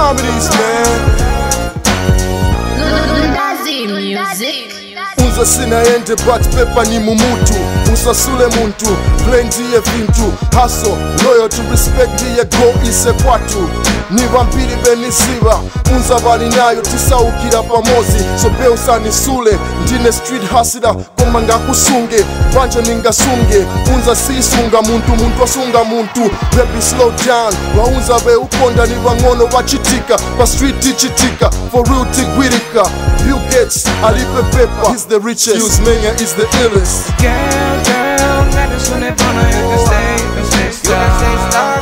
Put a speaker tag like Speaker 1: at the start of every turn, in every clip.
Speaker 1: families, man.
Speaker 2: Music.
Speaker 1: unza sinaende but pepa ni mumutu usasule muntu play ndiye vintu haso loyo to respect go ise kwatu ni vampiri benisiva unza bali nayo tisaukira pamozi sobeusanisule ndine street hasila koma ngakusunge banja ningasunge unza sisunga muntu muntu asunga muntu. Baby slow down vaunza veukonda ni vang'ono vachitika pa street tichitika for real tigwirika Bill Gates alipe pepa he's the richest. Menya is the illest.
Speaker 3: Girl, girl, got this on that phone, you can stay, you can stay star.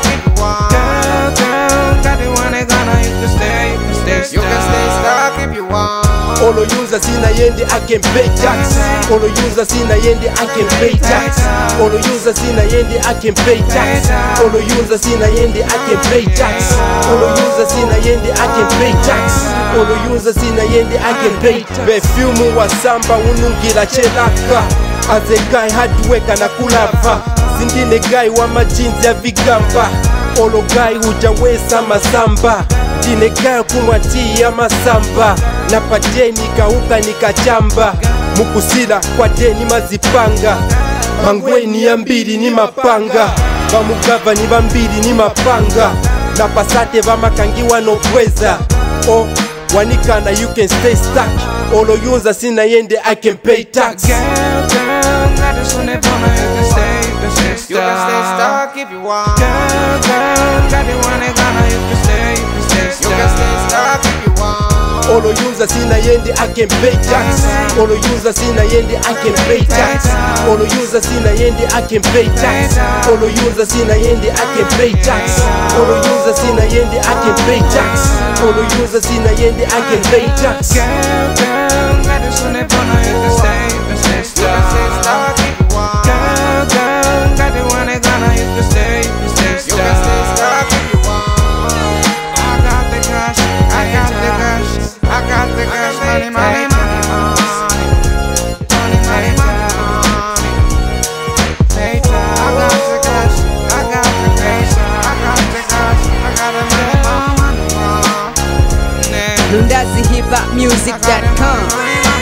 Speaker 3: Girl, girl, got the one that gonna, you can stay, you can stay star.
Speaker 4: You can stay stuck if you want.
Speaker 5: Olo sina yendi I can pay tax. Oloyuza sina yendi I can pay tax. Oloyuza sina yendi I can pay tax. Oloyuza sina yendi I can pay tax. Oloyuza sina yendi I can pay tax. Oloyuza sina yendi I can pay tax. Befumu wa samba unungira chelaka As a guy na kulava Zindine gai wa majinzi ya vigamba. Olo guy hujaweza masamba. Ndine guy ya masamba. Na napatie nikauka nikachamba mukusila kwa deni mazipanga. Mangweni ya mbili ni mapanga. Bamugava ni bambili ni mapanga. Na pasate bamakangiwa nobweza o wanikana you can stay stuck. Oloyunza sina yende i can pay tax
Speaker 3: girl, got this on that phone, you can stay, you can stay
Speaker 4: You can stay stuck if you want.
Speaker 3: Girl, girl, got the one gonna, you can stay, you can stay
Speaker 4: You can stay stuck if you want.
Speaker 5: oloyunza sina yendi i can pay tax. Oloyunza sina yendi i can pay tax. Oloyunza sina yendi i can pay tax. Oloyunza sina yendi i can pay tax. Oloyunza sina yendi i can pay tax. Oloyunza sina yendi i can pay tax.
Speaker 3: Girl, girl, got this on that phone, you can stay, you can stay
Speaker 4: You can stay
Speaker 3: star.
Speaker 4: stuck
Speaker 3: money, Hip
Speaker 6: Hop
Speaker 1: Oliver